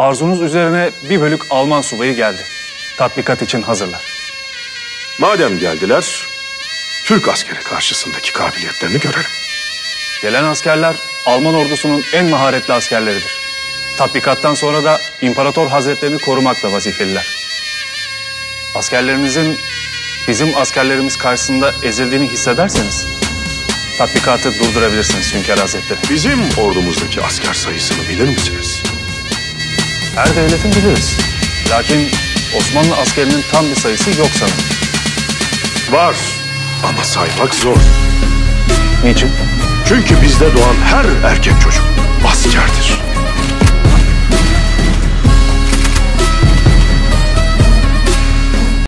Arzunuz üzerine bir bölük Alman subayı geldi. Tatbikat için hazırlar. Madem geldiler, Türk askeri karşısındaki kabiliyetlerini görelim. Gelen askerler Alman ordusunun en maharetli askerleridir. Tatbikattan sonra da İmparator Hazretlerini korumakla vazifeliler. Askerlerinizin bizim askerlerimiz karşısında ezildiğini hissederseniz tatbikatı durdurabilirsiniz Hünkâr Hazretleri. Bizim ordumuzdaki asker sayısını bilir misiniz? Her devletin biliriz. Lakin Osmanlı askerinin tam bir sayısı yok sanırım. Var ama saymak zor. Niçin? Çünkü bizde doğan her erkek çocuk askerdir.